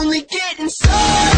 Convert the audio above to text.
only getting started.